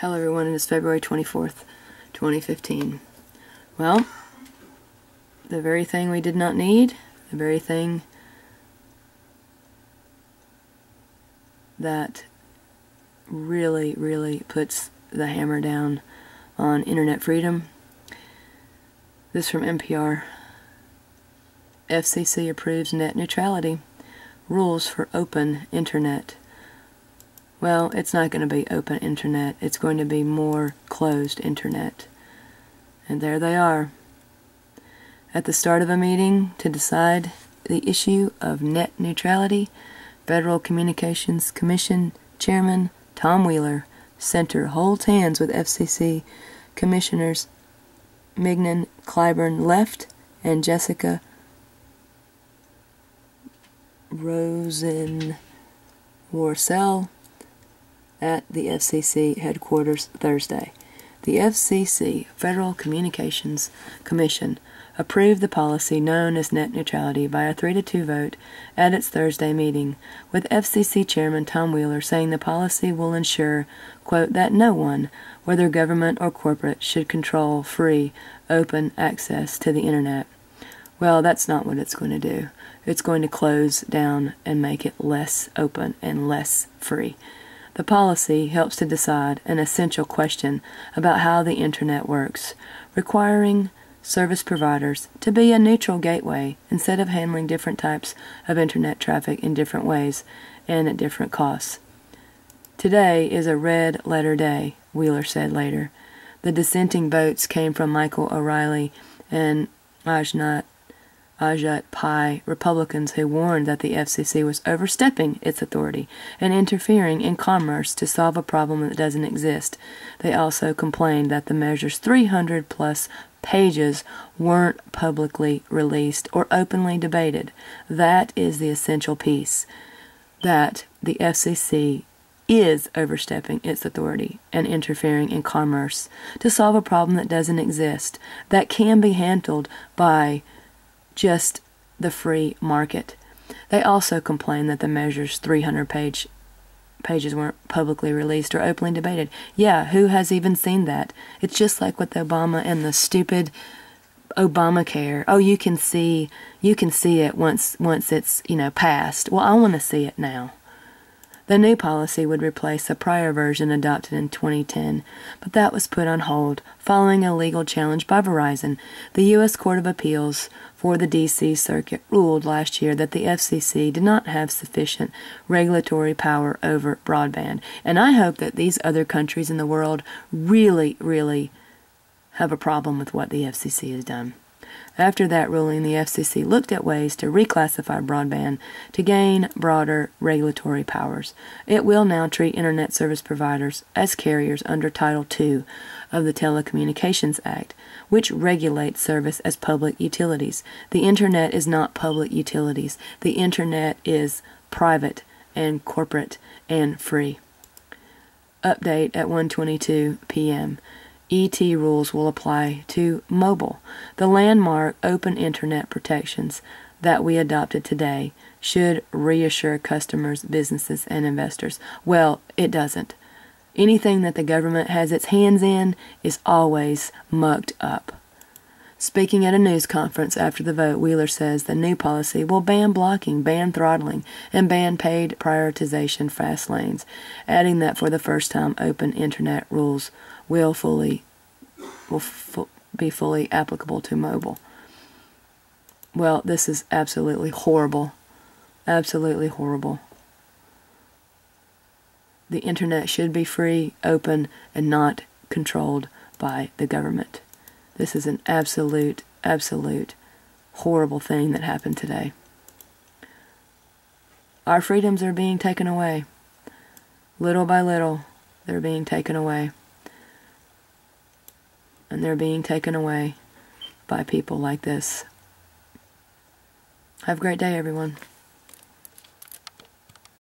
Hello everyone, it is February 24th, 2015. Well, the very thing we did not need, the very thing that really, really puts the hammer down on internet freedom. This from NPR. FCC approves net neutrality. Rules for open internet. Well, it's not going to be open internet. It's going to be more closed internet. And there they are. At the start of a meeting to decide the issue of net neutrality, Federal Communications Commission Chairman Tom Wheeler Center holds hands with FCC Commissioners Mignon Clyburn Left and Jessica Rosen Worcel at the FCC headquarters Thursday. The FCC, Federal Communications Commission, approved the policy known as net neutrality by a 3 to 2 vote at its Thursday meeting, with FCC Chairman Tom Wheeler saying the policy will ensure, quote, that no one, whether government or corporate, should control free, open access to the Internet. Well, that's not what it's going to do. It's going to close down and make it less open and less free. The policy helps to decide an essential question about how the Internet works, requiring service providers to be a neutral gateway instead of handling different types of Internet traffic in different ways and at different costs. Today is a red letter day, Wheeler said later. The dissenting votes came from Michael O'Rielly and Ajnat Ajit Pai Republicans who warned that the FCC was overstepping its authority and interfering in commerce to solve a problem that doesn't exist. They also complained that the measure's 300 plus pages weren't publicly released or openly debated. That is the essential piece. That the FCC is overstepping its authority and interfering in commerce to solve a problem that doesn't exist, that can be handled by just the free market. They also complain that the measure's 300 page pages weren't publicly released or openly debated. Yeah, who has even seen that? It's just like with Obama and the stupid Obamacare. Oh, you can see you can see it once once it's, you know, passed. Well, I want to see it now. The new policy would replace a prior version adopted in 2010, but that was put on hold following a legal challenge by Verizon. The U.S. Court of Appeals for the D.C. Circuit ruled last year that the FCC did not have sufficient regulatory power over broadband. And I hope that these other countries in the world really, really have a problem with what the FCC has done. After that ruling, the FCC looked at ways to reclassify broadband to gain broader regulatory powers. It will now treat Internet service providers as carriers under Title II of the Telecommunications Act, which regulates service as public utilities. The Internet is not public utilities, the Internet is private and corporate and free. Update at 1:22 p.m. ET rules will apply to mobile. The landmark open internet protections that we adopted today should reassure customers, businesses, and investors. Well, it doesn't. Anything that the government has its hands in is always mucked up. Speaking at a news conference after the vote, Wheeler says the new policy will ban blocking, ban throttling, and ban paid prioritization fast lanes, adding that for the first time, open internet rules will fully will fu- be fully applicable to mobile. Well, this is absolutely horrible. Absolutely horrible. The internet should be free, open, and not controlled by the government. This is an absolute, absolute horrible thing that happened today. Our freedoms are being taken away. Little by little, they're being taken away and they're being taken away by people like this. Have a great day, everyone.